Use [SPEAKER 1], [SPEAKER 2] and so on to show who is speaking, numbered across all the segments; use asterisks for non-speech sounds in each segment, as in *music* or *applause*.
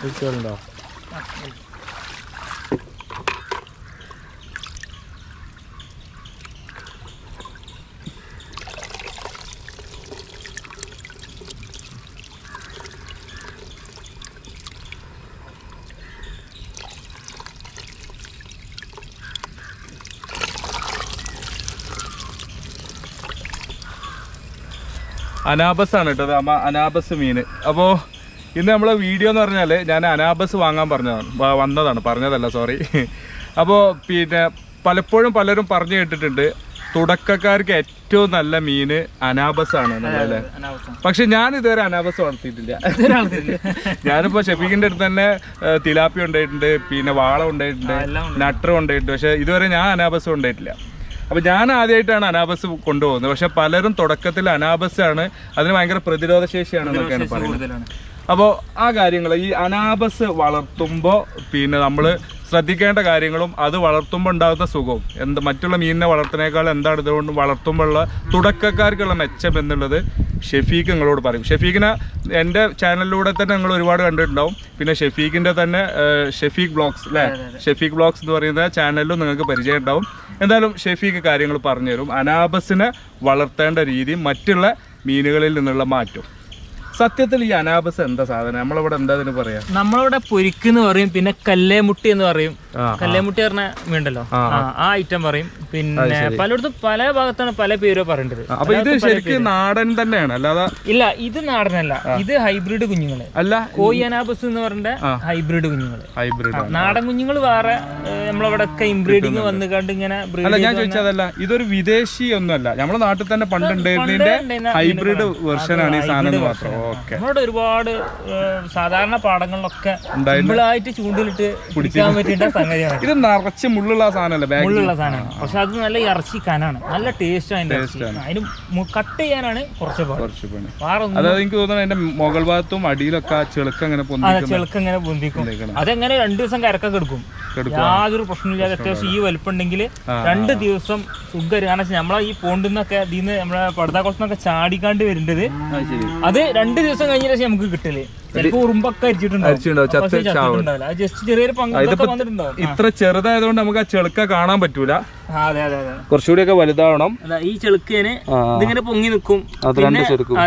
[SPEAKER 1] വിളിച്ചോളുണ്ടോ anabas ആണ് കേട്ടോ anabas മീന് അപ്പോൾ ഇന്ന് നമ്മളെ വീഡിയോ എന്ന് പറഞ്ഞാൽ ഞാൻ അനാബസ് വാങ്ങാൻ പറഞ്ഞതാണ് വന്നതാണ്. പറഞ്ഞതല്ല സോറി അപ്പോൾ പിന്നെ പലപ്പോഴും പലരും പറഞ്ഞു കേട്ടിട്ടുണ്ട് തുടക്കക്കാർക്ക് ഏറ്റവും നല്ല മീന് അനാബസ് ആണ് എന്നുള്ളത് പക്ഷെ ഞാൻ ഇതുവരെ അനാബസ് വളർത്തിയിട്ടില്ല. ഞാനിപ്പോ ഷെഫീഖിന്റെ അടുത്ത് തന്നെ തിലാപ്പി ഉണ്ടായിട്ടുണ്ട് പിന്നെ വാള ഉണ്ടായിട്ടുണ്ട് നട്ടർ ഉണ്ടായിട്ടുണ്ട്. പക്ഷെ ഇതുവരെ ഞാൻ അനാബസ് ഉണ്ടായിട്ടില്ല. അപ്പൊ ഞാൻ ആദ്യമായിട്ടാണ് അനാബസ് കൊണ്ടുപോകുന്നത്. പക്ഷെ പലരും തുടക്കത്തിൽ അനാബസ് ആണ് അതിന് ഭയങ്കര പ്രതിരോധ ശേഷിയാണ് എന്നൊക്കെയാണ് പറയുന്നത് അപ്പോൾ ആ കാര്യങ്ങൾ ഈ അനാബസ് വളർത്തുമ്പോൾ പിന്നെ നമ്മൾ ശ്രദ്ധിക്കേണ്ട കാര്യങ്ങളും അത് വളർത്തുമ്പോൾ ഉണ്ടാകുന്ന സുഖവും. എന്ത് മറ്റുള്ള മീനിനെ വളർത്തുന്നേക്കാൾ എന്താണ് ഇതുകൊണ്ട് വളർത്തുമ്പോഴുള്ള തുടക്കക്കാർക്കുള്ള മെച്ചം എന്നുള്ളത് ഷെഫീഖ് നിങ്ങളോട് പറയും. ഷെഫീഖിനെ എന്റെ ചാനലിലൂടെ തന്നെ നിങ്ങൾ ഒരുപാട് കണ്ടിട്ടുണ്ടാവും. പിന്നെ ഷെഫീഖിന്റെ തന്നെ ഷെഫീഖ് ബ്ലോഗ്സ് അല്ലേ? ഷെഫീഖ് ബ്ലോഗ്സ് എന്ന് പറയുന്ന ചാനലിലും നിങ്ങൾക്ക് പരിചയം ഉണ്ടാവും എന്തായാലും ഷെഫീഖ് കാര്യങ്ങൾ പറഞ്ഞുതരും. അനാബസിനെ വളർത്തേണ്ട രീതി മറ്റുള്ള മീനുകളിൽ നിന്നുള്ള മാറ്റവും സത്യത്തിൽ ഈ അനാബസ് എന്താ സാധനം? നമ്മളിവിടെ എന്താ പറയാ?
[SPEAKER 2] നമ്മളിവിടെ പൊരിക്ക് എന്ന് പറയും പിന്നെ കല്ലേമുട്ടി എന്ന് പറയും. കല്ലേമുട്ടി പറഞ്ഞ വീണ്ടല്ലോ
[SPEAKER 1] ആ,
[SPEAKER 2] ഐറ്റം പറയും. പിന്നെ പലയിടത്തും പല ഭാഗത്താണ് പല പേരോ പറയേണ്ടത്.
[SPEAKER 1] അപ്പൊ ഇത് ശരിക്കും നാടൻ തന്നെയാണ്. അല്ലാതെ
[SPEAKER 2] ഇല്ല ഇത് നാടനല്ല. ഇത് ഹൈബ്രിഡ് കുഞ്ഞുങ്ങൾ.
[SPEAKER 1] അല്ല
[SPEAKER 2] കോയനാബസ് എന്ന് പറഞ്ഞ ഹൈബ്രിഡ് കുഞ്ഞുങ്ങൾ.
[SPEAKER 1] ഹൈബ്രിഡ്
[SPEAKER 2] നാടൻ കുഞ്ഞുങ്ങൾ വേറെ നമ്മളവിടെ ഒക്കെ ഇംബ്രീഡിങ് വന്ന് കണ്ട് ഇങ്ങനെ
[SPEAKER 1] അല്ല ഞാൻ ചോദിച്ചതല്ല ഇതൊരു വിദേശി ഒന്നുമല്ല നമ്മുടെ നാട്ടിൽ തന്നെ പണ്ടുണ്ടായിരുന്നതിന്റെ ഹൈബ്രിഡ് വെർഷൻ ആണ് ഈ സാധനം മാത്രം. ഓക്കെ
[SPEAKER 2] ഒരുപാട് സാധാരണ പാടങ്ങളിലൊക്കെ സിമ്പിളായിട്ട് ചൂണ്ടിലിട്ട് പിടിക്കാൻ പറ്റിയ സംഗതിയാണ്.
[SPEAKER 1] ഇത് നിറച്ച് മുള്ളുള്ള സാധനമല്ലേ
[SPEAKER 2] മുള്ളുള്ള സാധനമാണ്. പക്ഷെ അത് നല്ല ഇറച്ചി കനാണ്. നല്ല ടേസ്റ്റ് അതിന്റെ അതിന് കട്ട് ചെയ്യാനാണ് കുറച്ച്
[SPEAKER 1] അതായത് എനിക്ക് തോന്നുന്നു അതിന്റെ മുകൾ ഭാഗത്തും അടിയിലൊക്കെ ചെളുക്ക അങ്ങനെ
[SPEAKER 2] ചെളുക്ക ഇങ്ങനെ പൊന്തിക്കും. അതെങ്ങനെ രണ്ടു ദിവസം കരക്കൊക്കെ എടുക്കും. യാതൊരു പ്രശ്നമില്ലാതെ അത്യാവശ്യം ഈ വലുപ്പുണ്ടെങ്കിൽ രണ്ട് ദിവസം സുഖം. കാരണം നമ്മളെ ഈ പോണ്ടിന്നൊക്കെ ഇതിന്ന് നമ്മളെ പടുതാക്കുളത്തുനിന്നൊക്കെ ചാടിക്കാണ്ട്
[SPEAKER 1] വരേണ്ടത്
[SPEAKER 2] അത് രണ്ട് ദിവസം കഴിഞ്ഞ ശേഷം നമുക്ക് കിട്ടില്ലേ
[SPEAKER 1] ഇത്ര ചെറുതായതുകൊണ്ട് നമുക്ക് ആ ചെളുക്ക കാണാൻ പറ്റൂല.
[SPEAKER 2] കുറച്ചുകൂടി
[SPEAKER 1] ഒക്കെ വലുതാവണം.
[SPEAKER 2] ഈ ചെളുക്കേനെ ഇതിങ്ങനെ പൊങ്ങി നിൽക്കും.
[SPEAKER 1] അത് രണ്ട് ചെറുക്കും.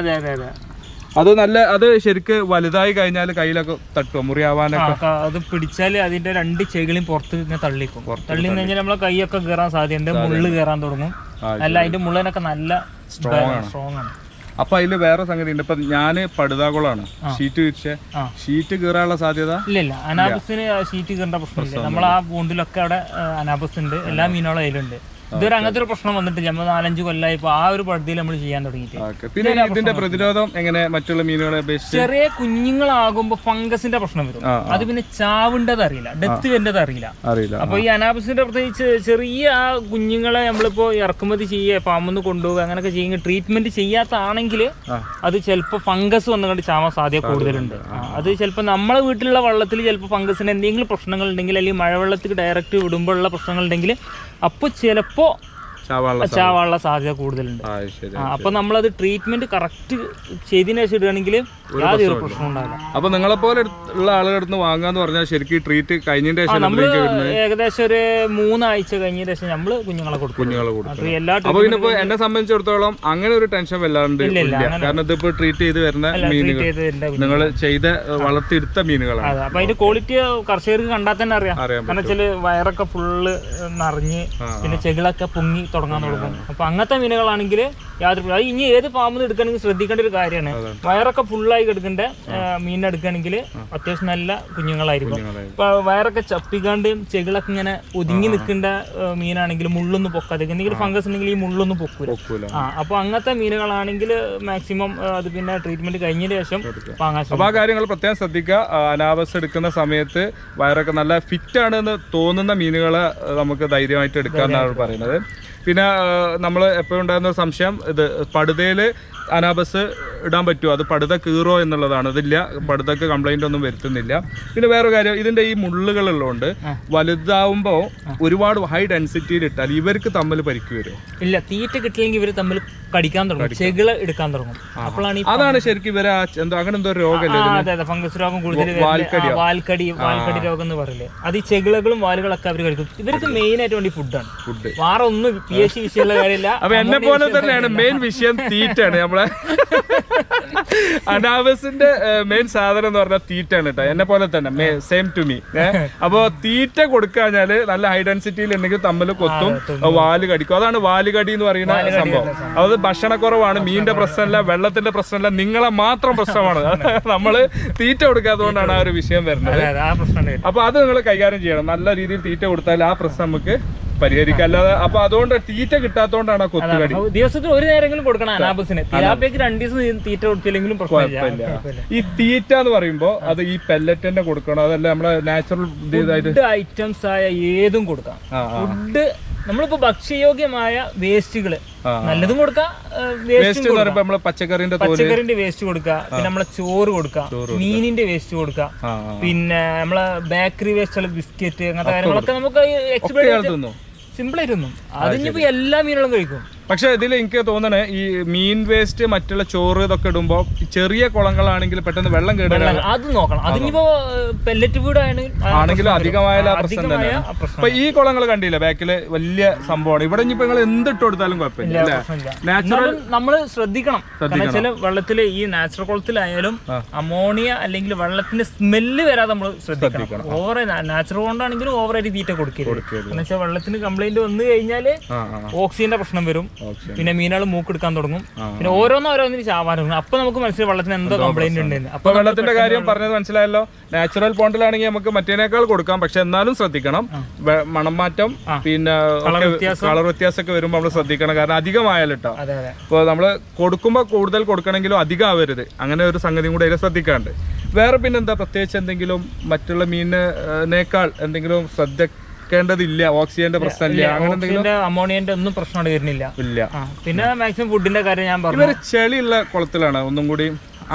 [SPEAKER 2] അതെ
[SPEAKER 1] നല്ല അത് ശരിക്ക് വലുതായി കഴിഞ്ഞാൽ കയ്യിലൊക്കെ തട്ടുക മുറിയാവാനൊക്കെ?
[SPEAKER 2] അത് പിടിച്ചാൽ അതിന്റെ രണ്ട് ചെകിളും പുറത്ത് ഇങ്ങനെ തള്ളിക്കും. തള്ളി കഴിഞ്ഞാൽ നമ്മളെ കൈയൊക്കെ കയറാൻ സാധ്യത മുള്ള് കയറാൻ തുടങ്ങും. അല്ല അതിന്റെ മുള്ളനൊക്കെ നല്ല സ്ട്രോങ് ആണ്.
[SPEAKER 1] അപ്പൊ അതിൽ വേറെ സംഗതി ഉണ്ട് ഇപ്പൊ ഞാൻ പടുതാകുളാണ്. ഷീറ്റ് വിരിച്ച. ഷീറ്റ് കീറാനുള്ള സാധ്യത?
[SPEAKER 2] ഇല്ല ഇല്ല. അനാബസിന് ഷീറ്റ് കീറേണ്ട പ്രശ്നമില്ല. നമ്മൾ ആ ബോണ്ടിലൊക്കെ അവിടെ അനാബസ് ഉണ്ട് എല്ലാ മീനുകളും അതിലുണ്ട്. ഇതുവരെ അങ്ങനത്തെ ഒരു പ്രശ്നം വന്നിട്ടില്ല. നമ്മൾ നാലഞ്ച് കൊല്ലമായി ഇപ്പൊ ആ ഒരു പദ്ധതിയിൽ നമ്മൾ ചെയ്യാൻ തുടങ്ങിയിട്ട്.
[SPEAKER 1] പിന്നെ ഇതിന്റെ പ്രതിരോധം എങ്ങനെ മറ്റുള്ള മീനുകളെ അപേക്ഷിച്ച്?
[SPEAKER 2] ചെറിയ കുഞ്ഞുങ്ങളാകുമ്പോ ഫംഗസിന്റെ പ്രശ്നം വരും. അത് പിന്നെ ചാവിണ്ടത് അറിയില്ല. ഡെത്ത് വരുന്നത് അറിയില്ല.
[SPEAKER 1] അറിയില്ല.
[SPEAKER 2] അപ്പൊ ഈ അനാബസിന്റെ പ്രത്യേകിച്ച് ചെറിയ ആ കുഞ്ഞുങ്ങളെ നമ്മളിപ്പോ ഇറക്കുമതി ചെയ്യുക പാമ്പൊന്ന് കൊണ്ടുപോകുക അങ്ങനെയൊക്കെ ചെയ്യുക ട്രീറ്റ്മെന്റ് ചെയ്യാത്താണെങ്കിൽ. അത് ചിലപ്പോൾ ഫംഗസ് വന്നുകൊണ്ട് ചാവാൻ സാധ്യത കൂടുതലുണ്ട്. അത് ചിലപ്പോൾ നമ്മളെ വീട്ടിലുള്ള വെള്ളത്തിൽ ചിലപ്പോൾ ഫംഗസിന് എന്തെങ്കിലും പ്രശ്നങ്ങൾ ഉണ്ടെങ്കിൽ അല്ലെങ്കിൽ മഴവെള്ളത്തിൽ ഡയറക്റ്റ് വിടുമ്പോഴുള്ള പ്രശ്നങ്ങൾ ഉണ്ടെങ്കിൽ അപ്പോൾ ചിലപ്പോൾ
[SPEAKER 1] ചാവാനുള്ള
[SPEAKER 2] സാധ്യത. കൂടുതലുണ്ട്. അപ്പൊ നമ്മളത് ട്രീറ്റ്മെന്റ് കറക്റ്റ് ചെയ്തതിനു ശേഷം ഇടുകയാണെങ്കിൽ യാതൊരു പ്രശ്നം ഉണ്ടാവില്ല.
[SPEAKER 1] അപ്പൊ നിങ്ങളെ പോലെ ഉള്ള ആളുകളുടെ അടുത്ത് വാങ്ങാന്ന് പറഞ്ഞാൽ ശരിക്കും ട്രീറ്റ് കഴിഞ്ഞതിന്റെ ശേഷം
[SPEAKER 2] നമ്മൾ ഏകദേശം ഒരു മൂന്നാഴ്ച കഴിഞ്ഞതിന് ശേഷം നമ്മൾ കുഞ്ഞുങ്ങളെ കൊടുക്കും.
[SPEAKER 1] കുഞ്ഞുങ്ങളെ കൊടുക്കും.
[SPEAKER 2] അത് എല്ലാ
[SPEAKER 1] അപ്പൊ പിന്നെ എന്നെ സംബന്ധിച്ചിടത്തോളം അങ്ങനെ ഒരു ടെൻഷൻ വല്ലാണ്ട് ഇല്ല കാരണം ഇതിപ്പോ ട്രീറ്റ് ചെയ്ത് വരുന്ന മീനുകൾ. നിങ്ങൾ ചെയ്ത വളർത്തിയെടുത്ത മീനുകളാണ്.
[SPEAKER 2] അപ്പൊ അതിന്റെ ക്വാളിറ്റി കർഷകർക്ക് കണ്ടാൽ തന്നെ അറിയാം. കാരണം വെച്ചാൽ വയറൊക്കെ ഫുള്ള് നിറഞ്ഞ് പിന്നെ ചെകിളൊക്കെ പൊങ്ങി തുടങ്ങാൻ തുടങ്ങും. അപ്പൊ അങ്ങനത്തെ മീനുകളാണെങ്കിൽ യാതൊരു അത് ഇനി ഏത് ഫാമിൽ നിന്ന് എടുക്കണമെങ്കിൽ ശ്രദ്ധിക്കേണ്ട ഒരു കാര്യമാണ്. വയറൊക്കെ ഫുള്ളായി കിടക്കേണ്ട മീനെടുക്കുകയാണെങ്കിൽ അത്യാവശ്യം നല്ല കുഞ്ഞുങ്ങളായിരിക്കും.
[SPEAKER 1] കുഞ്ഞുങ്ങളായി.
[SPEAKER 2] ഇപ്പൊ വയറൊക്കെ ചപ്പിക്കാണ്ട് ചെകിളൊക്കെ ഇങ്ങനെ ഒതുങ്ങി നിൽക്കേണ്ട മീനാണെങ്കിൽ മുള്ളൊന്നും പൊക്കാതെ എന്തെങ്കിലും ഫംഗസ് ഉണ്ടെങ്കിൽ ഈ മുള്ളൊന്നും പൊക്കൂല. ആ അപ്പൊ അങ്ങനത്തെ മീനുകളാണെങ്കിൽ മാക്സിമം അത് പിന്നെ ട്രീറ്റ്മെന്റ് കഴിഞ്ഞതിന് ശേഷം വാങ്ങാൻ
[SPEAKER 1] അപ്പൊ ആ കാര്യങ്ങൾ പ്രത്യേകം ശ്രദ്ധിക്കുക. അനാവസ് എടുക്കുന്ന സമയത്ത് വയറൊക്കെ നല്ല ഫിറ്റ് ആണെന്ന് തോന്നുന്ന മീനുകളെ നമുക്ക് ധൈര്യമായിട്ട് എടുക്കാമെന്നാണ് പറയുന്നത്. പിന്നെ നമ്മൾ എപ്പോഴും ഉണ്ടായിരുന്ന ഒരു സംശയം ഇത് പടുതയിൽ അനാബസ് ഇടാൻ പറ്റുമോ അത് പടുത കീറോ എന്നുള്ളതാണ് അതില്ല പടുതക്ക് കംപ്ലൈന്റ് ഒന്നും വരുത്തുന്നില്ല പിന്നെ വേറെ കാര്യം ഇതിന്റെ ഈ മുള്ളുകളുള്ളതുകൊണ്ട് വലുതാവുമ്പോൾ ഒരുപാട് ഹൈ ഡെൻസിറ്റിയിൽ ഇട്ടാൽ ഇവർക്ക് തമ്മിൽ പരിക്ക് വരും
[SPEAKER 2] ഇല്ല തീറ്റ കിട്ടില്ലെങ്കിൽ ഇവർ തമ്മിൽ കടിക്കാൻ തുടങ്ങും ചെകിള എടുക്കാൻ തുടങ്ങും അപ്പോഴാണ്
[SPEAKER 1] അതാണ് ശരിക്കും ഇവരെ എന്തോ അങ്ങനെ എന്തോ രോഗമല്ലേ
[SPEAKER 2] ഫംഗസ് രോഗം കൂടുതൽ വാൽക്കടി വാൽക്കടി രോഗം എന്ന് പറയില്ലേ അത് ഈ ചെകിളകളും വാലുകളൊക്കെ അവർ കഴിക്കും ഇവർക്ക് മെയിൻ ആയിട്ട് വേണ്ടി ഫുഡാണ്
[SPEAKER 1] ഫുഡ്
[SPEAKER 2] വേറെ ഒന്നും പി എച്ച് വിഷയമുള്ള കാര്യമില്ല
[SPEAKER 1] അപ്പൊ എന്നെ പോലെ തന്നെയാണ് മെയിൻ വിഷയം തീറ്റാണ് നമ്മളെ. അനാവസിന്റെ മെയിൻ സാധനം എന്ന് പറഞ്ഞാൽ തീറ്റാണ് കേട്ടോ എന്നെ പോലെ തന്നെ സെയിം ടു മീ അപ്പോ തീറ്റ കൊടുക്കാഞ്ഞാൽ നല്ല ഹൈ ഡെൻസിറ്റിയിൽ ഉണ്ടെങ്കിൽ തമ്മിൽ കൊത്തും വാൽ കടിക്കും. അതാണ് വാൽ കടി എന്ന് പറയുന്ന സംഭവം. അത് ഭക്ഷണക്കുറവാണ് മീനിന്റെ പ്രശ്നമല്ല വെള്ളത്തിന്റെ പ്രശ്നമല്ല നിങ്ങളെ മാത്രം പ്രശ്നമാണ്. *laughs* *laughs* നമ്മൾ തീറ്റ കൊടുക്കാത്തതുകൊണ്ടാണ് ആ ഒരു വിഷയം വരുന്നത്. അപ്പൊ അത് നിങ്ങൾ കൈകാര്യം ചെയ്യണം. നല്ല രീതിയിൽ തീറ്റ കൊടുത്താൽ ആ പ്രശ്നം നമുക്ക് പരിഹരിക്കാം അല്ലാതെ അപ്പൊ അതുകൊണ്ട് തീറ്റ കിട്ടാത്തോണ്ടാണ് കൊത്തുകടി
[SPEAKER 2] ദിവസത്തിൽ ഒരു നേരങ്ങളും കൊടുക്കണം അനാബസിന്. തിലാപ്പിയക്ക് രണ്ട് ദിവസം തീറ്റ കൊടുത്തില്ലെങ്കിലും കുഴപ്പമില്ല.
[SPEAKER 1] ഈ തീറ്റ എന്ന് പറയുമ്പോ അത് ഈ പെല്ലറ്റ് തന്നെ കൊടുക്കണം. അതല്ല നമ്മളെ നാച്ചുറൽ ഇതായിട്ട്
[SPEAKER 2] ഐറ്റംസ് ആയ ഏതും കൊടുക്കാം. ഫുഡ് നമ്മളിപ്പോ ഭക്ഷ്യയോഗ്യമായ
[SPEAKER 1] വേസ്റ്റുകൾ.
[SPEAKER 2] നല്ലതും കൊടുക്കാം
[SPEAKER 1] വേസ്റ്റ് പച്ചക്കറിന്റെ
[SPEAKER 2] പച്ചക്കറിന്റെ വേസ്റ്റ് കൊടുക്കുക പിന്നെ നമ്മളെ ചോറ് കൊടുക്കാം. മീനിന്റെ വേസ്റ്റ് കൊടുക്കുക. പിന്നെ നമ്മളെ ബേക്കറി വേസ്റ്റ് ബിസ്ക്കറ്റ് അങ്ങനത്തെ കാര്യങ്ങളൊക്കെ നമുക്ക് എക്സ്പെർട്ട് സിമ്പിൾ ആയിരുന്നു അതിനിപ്പോ എല്ലാ മീനുകളും കഴിക്കും.
[SPEAKER 1] പക്ഷെ ഇതിൽ എനിക്ക് തോന്നണേ ഈ മീൻ വേസ്റ്റ് മറ്റുള്ള ചോറ് ഇതൊക്കെ ഇടുമ്പോ ഈ ചെറിയ കുളങ്ങളാണെങ്കിൽ പെട്ടെന്ന് വെള്ളം കേടാണ്
[SPEAKER 2] അത് നോക്കണം. അതിനിപ്പോ പെല്ലറ്റ്
[SPEAKER 1] ആണെങ്കിൽ പ്രശ്നം
[SPEAKER 2] അധികമായ പ്രശ്നം
[SPEAKER 1] അപ്പൊ ഈ കുളങ്ങൾ കണ്ടില്ല? ബാക്കിൽ വലിയ സംഭവമാണ്. ഇവിടെ ഇനിയിപ്പോ നിങ്ങൾ എന്തിട്ട് കൊടുത്താലും കുഴപ്പമില്ല. നാച്ചുറൽ
[SPEAKER 2] നമ്മൾ ശ്രദ്ധിക്കണം. ചില വെള്ളത്തിൽ ഈ നാച്ചുറൽ കുളത്തിലായാലും അമോണിയ അല്ലെങ്കിൽ വെള്ളത്തിന്റെ സ്മെല്ല് വരാതെ നമ്മൾ ശ്രദ്ധിക്കണം. ഓവർ നാച്ചുറൽ കൊണ്ടാണെങ്കിലും ഓവറായിട്ട് തീറ്റ കൊടുക്കരുത്. എന്ന് വെച്ചാൽ വെള്ളത്തിന് കംപ്ലൈന്റ് വന്നു
[SPEAKER 1] കഴിഞ്ഞാൽ
[SPEAKER 2] ഓക്സിജന്റെ പ്രശ്നം വരും. പിന്നെ മീനുകൾ മൂക്കെടുക്കാൻ തുടങ്ങും. പിന്നെ ഓരോന്നും ഓരോന്നിന് ചാവാൻ തുടങ്ങും അപ്പൊ നമുക്ക് മനസ്സിലായി വെള്ളത്തിന് എന്തോ കംപ്ലൈന്റ് ഉണ്ടെന്ന്.
[SPEAKER 1] അപ്പൊ വെള്ളത്തിന്റെ കാര്യം പറഞ്ഞത് മനസ്സിലായല്ലോ? നാച്ചുറൽ പോണ്ടിലാണെങ്കിൽ നമുക്ക് മറ്റേനേക്കാൾ കൊടുക്കാം. പക്ഷെ എന്നാലും ശ്രദ്ധിക്കണം. മണം മാറ്റം പിന്നെ കളർ വ്യത്യാസമൊക്കെ വരുമ്പോൾ നമ്മൾ ശ്രദ്ധിക്കണം. കാരണം അധികമായാലും കേട്ടോ
[SPEAKER 2] അതെ അതെ.
[SPEAKER 1] ഇപ്പോൾ നമ്മൾ കൊടുക്കുമ്പോൾ കൂടുതൽ കൊടുക്കണമെങ്കിലും അധികം ആവരുത് അങ്ങനെ ഒരു സംഗതിയും കൂടെ അതിൽ ശ്രദ്ധിക്കാണ്ട്. വേറെ പിന്നെന്താ പ്രത്യേകിച്ച് എന്തെങ്കിലും മറ്റുള്ള മീനിനേക്കാൾ എന്തെങ്കിലും ശ്രദ്ധിക്കേണ്ടതില്ല ഓക്സിജന്റെ പ്രശ്നമില്ല അങ്ങനെ എന്തെങ്കിലും
[SPEAKER 2] അമോണിയന്റെ ഒന്നും പ്രശ്നമാണ് വരുന്നില്ല.
[SPEAKER 1] ഇല്ല.
[SPEAKER 2] പിന്നെ മാക്സിമം ഫുഡിന്റെ കാര്യം ഞാൻ പറഞ്ഞു.
[SPEAKER 1] ഇവർ ചെളിയുള്ള കുളത്തിലാണ് ഒന്നും കൂടി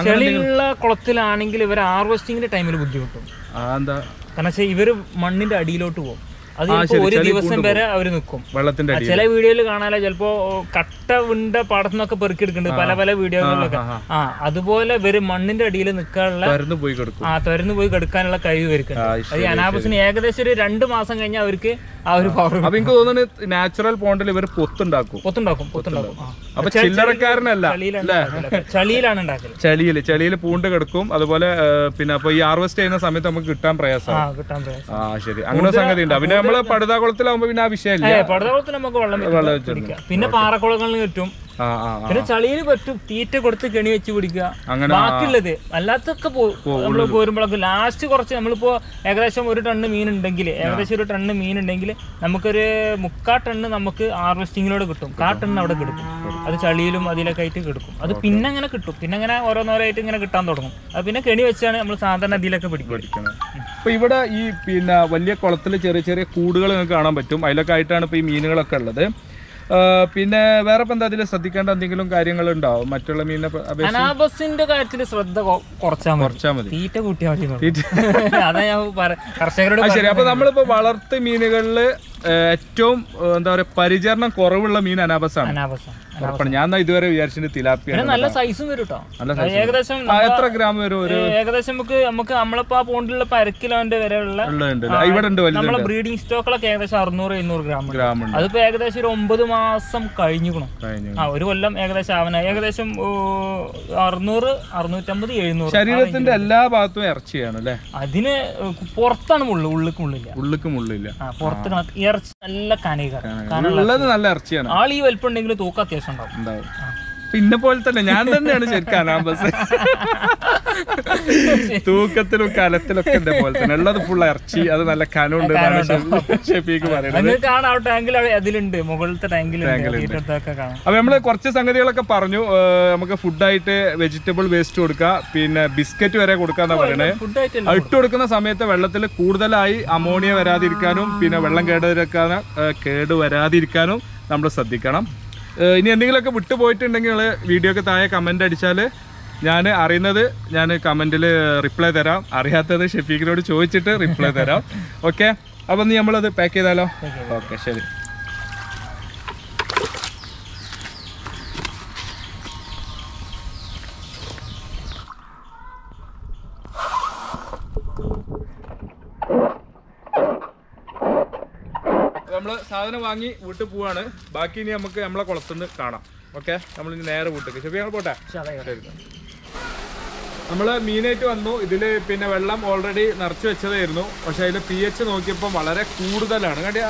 [SPEAKER 2] ചെളിയുള്ള കുളത്തിലാണെങ്കിൽ ഇവർ ഹാർവെസ്റ്റിംഗിന്റെ ടൈമിൽ ബുദ്ധിമുട്ടും.
[SPEAKER 1] എന്താ?
[SPEAKER 2] കാരണം വെച്ചാൽ ഇവർ മണ്ണിന്റെ അടിയിലോട്ട് പോകും. അത് ഒരു ദിവസം വരെ അവർ നിൽക്കും
[SPEAKER 1] വെള്ളത്തിന്റെ
[SPEAKER 2] ചില വീഡിയോയിൽ കാണാനോ ചിലപ്പോ കട്ട ഉണ്ട പാടത്തുനിന്നൊക്കെ പെറുക്കിയെടുക്കുന്നുണ്ട്. പല പല വീഡിയോകളിലൊക്കെ.
[SPEAKER 1] ആ,
[SPEAKER 2] അതുപോലെ ഇവർ മണ്ണിന്റെ അടിയിൽ നിൽക്കാനുള്ള
[SPEAKER 1] പരന്നു പോയി കിടക്കും.
[SPEAKER 2] ആ തുരന്ന് പോയി കെടുക്കാനുള്ള കഴിവ്
[SPEAKER 1] ആ,
[SPEAKER 2] അനാപസിന് അത് ഏകദേശം ഒരു രണ്ട് മാസം കഴിഞ്ഞാൽ അവർക്ക് ആ ഒരു പവർ
[SPEAKER 1] അപ്പൊ എനിക്ക് തോന്നുന്നു നാച്ചുറൽ പോണ്ടിൽ ഇവർ പൊത്തുണ്ടാക്കും.
[SPEAKER 2] പൊത്തുണ്ടാക്കും പൊത്തുണ്ടാക്കും.
[SPEAKER 1] അപ്പൊ ചില്ലറക്കാരനല്ല
[SPEAKER 2] ചളിയിലാണ് ഉണ്ടാക്കൽ.
[SPEAKER 1] ചളിയിൽ ചളിയിൽ പൂണ്ട് കിടക്കും. അതുപോലെ പിന്നെ അപ്പൊ ഈ ഹാർവെസ്റ്റ് ചെയ്യുന്ന സമയത്ത് നമുക്ക് കിട്ടാൻ പ്രയാസമാണ്
[SPEAKER 2] കിട്ടാൻ പ്രയാസം.
[SPEAKER 1] ആ ശരി. അങ്ങനെ സംഗതി ഉണ്ട് പിന്നെ നമ്മൾ പടുതാകുളത്തിലാവുമ്പോ പിന്നെ ആ വിഷയമില്ല.
[SPEAKER 2] പടുതാകുളത്തിൽ നമുക്ക് വെള്ളം വെള്ളം പിന്നെ പാറക്കുളങ്ങളിൽ ചുറ്റും
[SPEAKER 1] ആ.
[SPEAKER 2] പിന്നെ ചളിയിൽ പറ്റും തീറ്റ കൊടുത്ത് കെണി വെച്ച് പിടിക്കുക ബാക്കിയുള്ളത് അല്ലാത്തൊക്കെ നമ്മൾ പോരുമ്പോഴൊക്കെ ലാസ്റ്റ് കുറച്ച് നമ്മളിപ്പോ ഏകദേശം ഒരു ടണ്ണ് മീൻ ഉണ്ടെങ്കിൽ ഏകദേശം ഒരു ടണ്ണ് മീൻ ഉണ്ടെങ്കിൽ നമുക്കൊരു മുക്കാ ടണ്ണ് നമുക്ക് ഹാർവെസ്റ്റിങ്ങിലൂടെ കിട്ടും. കാ ടണ്ണ് അവിടെ കിടക്കും. അത് ചളിയിലും അതിലൊക്കെ ആയിട്ട് കിടക്കും. അത് പിന്നെ അങ്ങനെ കിട്ടും. പിന്നെ അങ്ങനെ ഓരോന്നോരായിട്ട് ഇങ്ങനെ കിട്ടാൻ തുടങ്ങും. അത് പിന്നെ കെണി വെച്ചാണ് നമ്മൾ സാധാരണ അതിലൊക്കെ പിടിക്കും.
[SPEAKER 1] പിടിക്കണം. അപ്പൊ ഇവിടെ ഈ പിന്നെ വലിയ കുളത്തിൽ ചെറിയ ചെറിയ കൂടുകൾ നിങ്ങൾക്ക് കാണാൻ പറ്റും. അതിലൊക്കെ ആയിട്ടാണ് ഇപ്പൊ ഈ മീനുകളൊക്കെ ഉള്ളത്. പിന്നെ വേറെ ഇപ്പൊ എന്താ അതിൽ ശ്രദ്ധിക്കേണ്ട എന്തെങ്കിലും കാര്യങ്ങൾ ഉണ്ടാവും മറ്റുള്ള മീനിനെ
[SPEAKER 2] അനാബസിന്റെ കാര്യത്തിൽ ശ്രദ്ധ കുറച്ചാൽ മതി.
[SPEAKER 1] കുറച്ചാൽ മതി.
[SPEAKER 2] തീറ്റ കൂട്ടിയാൽ മതി. *laughs* അതാ ഞാൻ കർഷകരോട്
[SPEAKER 1] ശരി. അപ്പൊ നമ്മളിപ്പോ വളർത്ത് മീനുകളിൽ ഏഹ്, ഏറ്റവും എന്താ പറയാ പരിചരണം കുറവുള്ള മീൻ അനാബസാണ്.
[SPEAKER 2] അനാബസം
[SPEAKER 1] ഉറപ്പാണ് ഞാൻ ഇതുവരെ വിചാരിച്ചിട്ട് തിലാപ്പിയ
[SPEAKER 2] നല്ല സൈസും വരും കേട്ടോ ഏകദേശം
[SPEAKER 1] എത്ര ഗ്രാം വരും? ഒരു
[SPEAKER 2] ഏകദേശം നമുക്ക് നമുക്ക് നമ്മളിപ്പോ ആ പോണ്ടിലുള്ള അര കിലോന്റെ വരെയുള്ള
[SPEAKER 1] ഉള്ളുണ്ട് ഇവിടെ ഉണ്ട് വലുത്
[SPEAKER 2] നമ്മളെ ബ്രീഡിംഗ് സ്റ്റോക്കിലൊക്കെ ഏകദേശം അറുന്നൂറ് എഴുന്നൂറ് ഗ്രാം
[SPEAKER 1] ഗ്രാം
[SPEAKER 2] അതിപ്പോ ഏകദേശം ഒരു ഒമ്പത് മാസം കഴിഞ്ഞിക്കണം
[SPEAKER 1] കഴിഞ്ഞു.
[SPEAKER 2] ആ ഒരു കൊല്ലം ഏകദേശം ആവന ഏകദേശം അറുന്നൂറ് അറുന്നൂറ്റമ്പത് എഴുന്നൂറ്.
[SPEAKER 1] ശരീരത്തിന്റെ എല്ലാ ഭാഗത്തും ഇറച്ചിയാണ് അല്ലെ?
[SPEAKER 2] അതിന് പുറത്താണ് മുള്ളു ഉള്ളിക്ക് ഉള്ളില്ല.
[SPEAKER 1] ഉള്ളിക്ക് മുള്ളില്ല.
[SPEAKER 2] ആ പുറത്ത് ഇറച്ചി നല്ല
[SPEAKER 1] ഉള്ളത് നല്ല ഇറച്ചിയാണ്.
[SPEAKER 2] ആൾ ഈ വലിപ്പം ഉണ്ടെങ്കിൽ തൂക്കം അത്യാവശ്യം ഉണ്ടാവും.
[SPEAKER 1] പിന്നെ പോലെ തന്നെ ഞാൻ തന്നെയാണ് ശരിക്കും അനാബസ് തൂക്കത്തിലും കലത്തിലൊക്കെ എന്റെ പോലെ തന്നെ. ഉള്ളത് ഫുൾ ഇറച്ചി അത് നല്ല കനമുണ്ട് ഷെഫീക്ക് പറയുന്നത്. അപ്പൊ നമ്മൾ കുറച്ച് സംഗതികളൊക്കെ പറഞ്ഞു. നമുക്ക് ഫുഡായിട്ട് വെജിറ്റബിൾ വേസ്റ്റ് കൊടുക്കുക പിന്നെ ബിസ്ക്കറ്റ് വരെ കൊടുക്കാന്നാ പറയണേ. ഇട്ട് കൊടുക്കുന്ന സമയത്ത് വെള്ളത്തിൽ കൂടുതലായി അമോണിയ വരാതിരിക്കാനും പിന്നെ വെള്ളം ഏഹ് കേട് വരാതിരിക്കാനും നമ്മൾ ശ്രദ്ധിക്കണം. ഇനി എന്തെങ്കിലുമൊക്കെ വിട്ടുപോയിട്ടുണ്ടെങ്കിൽ നിങ്ങൾ വീഡിയോക്ക് താഴെ കമന്റ് അടിച്ചാൽ ഞാൻ അറിയുന്നത് ഞാൻ കമന്റിൽ റിപ്ലൈ തരാം. അറിയാത്തത് ഷെഫീഖിനോട് ചോദിച്ചിട്ട് റിപ്ലൈ തരാം. ഓക്കെ അപ്പം നീ നമ്മളത് പാക്ക് ചെയ്താലോ? ഓക്കെ ശരി നമ്മൾ സാധനം വാങ്ങി വീട്ടിൽ പോവാണ്. ബാക്കി ഇനി നമുക്ക് നമ്മളെ കുളത്തുനിന്ന് കാണാം. ഓക്കെ നമ്മൾ ഇനി നേരെ വീട്ടിലേക്ക്. ശരി ഞങ്ങൾ പോട്ടെ? നമ്മൾ മീനായിട്ട് വന്നു. ഇതിൽ പിന്നെ വെള്ളം ഓൾറെഡി നിറച്ച് വെച്ചതായിരുന്നു. പക്ഷെ അതിൽ പി എച്ച് നോക്കിയപ്പോൾ വളരെ കൂടുതലാണ്. കണ്ടിയാ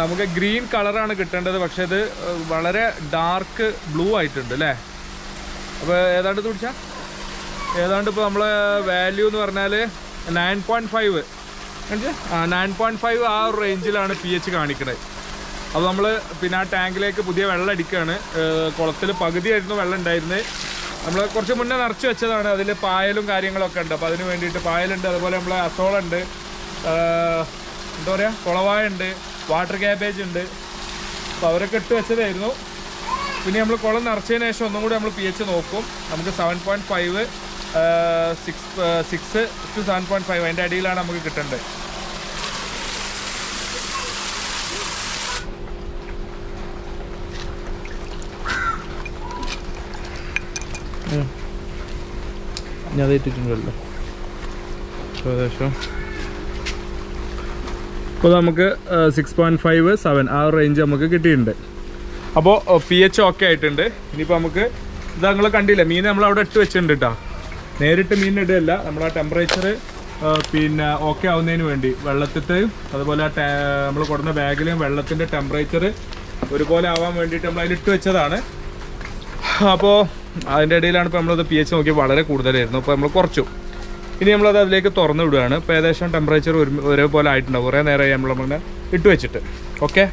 [SPEAKER 1] നമുക്ക് ഗ്രീൻ കളറാണ് കിട്ടേണ്ടത്. പക്ഷെ ഇത് വളരെ ഡാർക്ക് ബ്ലൂ ആയിട്ടുണ്ട് അല്ലേ? അപ്പോൾ ഏതാണ്ട് ഇത് പിടിച്ചാ ഏതാണ്ട് ഇപ്പൊ നമ്മളെ വാല്യൂ എന്ന് പറഞ്ഞാൽ nine point five nine point five ആ ഒരു റേഞ്ചിലാണ് പി എച്ച് കാണിക്കുന്നത് അപ്പോൾ നമ്മൾ പിന്നെ ആ ടാങ്കിലേക്ക് പുതിയ വെള്ളം അടിക്കുകയാണ് കുളത്തിൽ പകുതിയായിരുന്നു വെള്ളം ഉണ്ടായിരുന്നത് നമ്മൾ കുറച്ച് മുന്നേ നിറച്ച് വെച്ചതാണ്. അതിൽ പായലും കാര്യങ്ങളൊക്കെ ഉണ്ട്. അപ്പോൾ അതിന് വേണ്ടിയിട്ട് പായലുണ്ട്. അതുപോലെ നമ്മൾ അസോളുണ്ട് എന്താ പറയുക കുളവായ ഉണ്ട്. വാട്ടർ ക്യാബേജ് ഉണ്ട്. അപ്പോൾ അവരൊക്കെ ഇട്ട് വെച്ചതായിരുന്നു. പിന്നെ നമ്മൾ കുളം നിറച്ചതിന് ശേഷം ഒന്നും കൂടി നമ്മൾ പി എച്ച് നോക്കും. നമുക്ക് seven point five six six two seven point five അതിന്റെ അടിയിലാണ് നമുക്ക് കിട്ടേണ്ടത് ഞാൻ ഇട്ടിട്ടുണ്ടല്ലോ. ഏകദേശം. ഇപ്പോൾ നമുക്ക് സിക്സ് പോയിന്റ് ഫൈവ് സെവൻ ആ റേഞ്ച് നമുക്ക് കിട്ടിയിട്ടുണ്ട്. അപ്പോൾ പി എച്ച് ഓക്കെ ആയിട്ടുണ്ട്. ഇനിയിപ്പോൾ നമുക്ക് ഇത് നിങ്ങൾ കണ്ടില്ല മീൻ നമ്മൾ അവിടെ ഇട്ട് വെച്ചിട്ടുണ്ട് കേട്ടോ നേരിട്ട് മീൻ ഇടുകയല്ല നമ്മൾ ആ ടെമ്പറേച്ചർ പിന്നെ ഓക്കെ ആവുന്നതിന് വേണ്ടി. വെള്ളത്തിന്റെയും അതുപോലെ ആ നമ്മൾ കൊടുക്കുന്ന ബാഗിലെയും വെള്ളത്തിന്റെ ടെമ്പറേച്ചർ ഒരുപോലെ ആവാൻ വേണ്ടിയിട്ട് നമ്മൾ അതിലിട്ട് വെച്ചതാണ്. അപ്പോൾ അതിന്റെ ഇടയിലാണ് ഇപ്പോൾ നമ്മളത് പി എച്ച് നോക്കി വളരെ കൂടുതലായിരുന്നു. അപ്പോൾ നമ്മൾ കുറച്ചു. ഇനി നമ്മളത് അതിലേക്ക് തുറന്നു വിടുകയാണ്. ഇപ്പോൾ ഏകദേശം ടെമ്പറേച്ചർ ഒരു ഒരേപോലെ ആയിട്ടുണ്ടാവും. കുറേ നേരമായി നമ്മൾ അങ്ങനെ ഇട്ട് വെച്ചിട്ട്. ഓക്കെ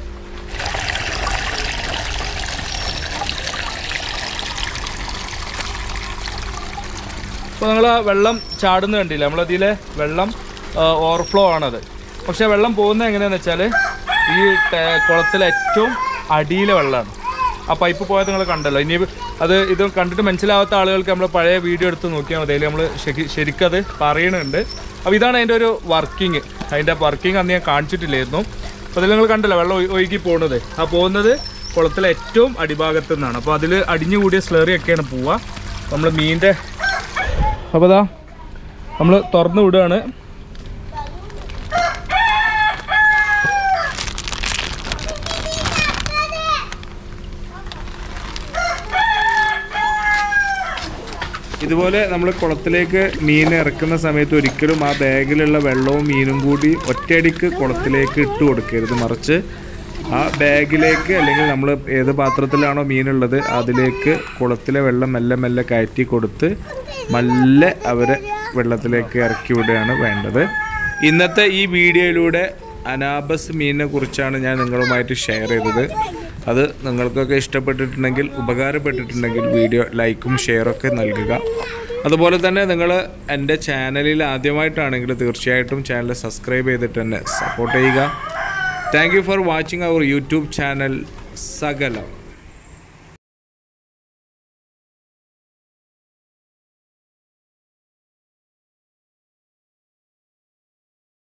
[SPEAKER 1] അപ്പോൾ നിങ്ങൾ വെള്ളം ചാടുന്ന കണ്ടില്ല? നമ്മളതിലെ വെള്ളം ഓവർഫ്ലോ ആണത്. പക്ഷേ വെള്ളം പോകുന്നത് എങ്ങനെയാണെന്ന് വെച്ചാൽ ഈ കുളത്തിലെ ഏറ്റവും അടിയിലെ വെള്ളമാണ് ആ പൈപ്പ് പോയത് നിങ്ങൾ കണ്ടല്ലോ. ഇനി അത് ഇത് കണ്ടിട്ട് മനസ്സിലാവാത്ത ആളുകൾക്ക് നമ്മൾ പഴയ വീഡിയോ എടുത്ത് നോക്കിയാൽ മതി. നമ്മൾ ശരിക്കത് പറയണുണ്ട്. അപ്പോൾ ഇതാണ് അതിന്റെ ഒരു വർക്കിംഗ് അതിന്റെ വർക്കിംഗ് അന്ന് ഞാൻ കാണിച്ചിട്ടില്ലായിരുന്നു. അപ്പോൾ അതിൽ നിങ്ങൾ കണ്ടല്ലോ വെള്ളം ഒഴുകി പോകുന്നത് ആ പോകുന്നത് കുളത്തിലെ ഏറ്റവും അടിഭാഗത്തു നിന്നാണ്. അപ്പോൾ അതിൽ അടിഞ്ഞുകൂടിയ സ്ലറിയൊക്കെയാണ് പോവുക. നമ്മൾ മീനിന്റെ അപ്പോൾ അതാ നമ്മൾ തുറന്നു വിടുകയാണ് ഇതുപോലെ നമ്മൾ കുളത്തിലേക്ക് മീൻ ഇറക്കുന്ന സമയത്ത് ഒരിക്കലും ആ ബാഗിലുള്ള വെള്ളവും മീനും കൂടി ഒറ്റയടിക്ക് കുളത്തിലേക്ക് ഇട്ട് കൊടുക്കരുത്. മറിച്ച് ആ ബാഗിലേക്ക് അല്ലെങ്കിൽ നമ്മൾ ഏത് പാത്രത്തിലാണോ മീനുള്ളത് അതിലേക്ക് കുളത്തിലെ വെള്ളം മെല്ലെ മെല്ലെ കയറ്റി കൊടുത്ത് മെല്ലെ അവരെ വെള്ളത്തിലേക്ക് ഇറക്കി വിടുകയാണ് വേണ്ടത്. ഇന്നത്തെ ഈ വീഡിയോയിലൂടെ അനാബസ് മീനിനെ കുറിച്ചാണ് ഞാൻ നിങ്ങളുമായിട്ട് ഷെയർ ചെയ്തത്. അത് നിങ്ങൾക്കൊക്കെ ഇഷ്ടപ്പെട്ടിട്ടുണ്ടെങ്കിൽ ഉപകാരപ്പെട്ടിട്ടുണ്ടെങ്കിൽ വീഡിയോ ലൈക്കും ഷെയറൊക്കെ നൽകുക. അതുപോലെ തന്നെ നിങ്ങൾ എന്റെ ചാനലിൽ ആദ്യമായിട്ടാണെങ്കിൽ തീർച്ചയായിട്ടും ചാനൽ സബ്സ്ക്രൈബ് ചെയ്തിട്ട് തന്നെ സപ്പോർട്ട് ചെയ്യുക. Thank you for watching our YouTube channel സകലം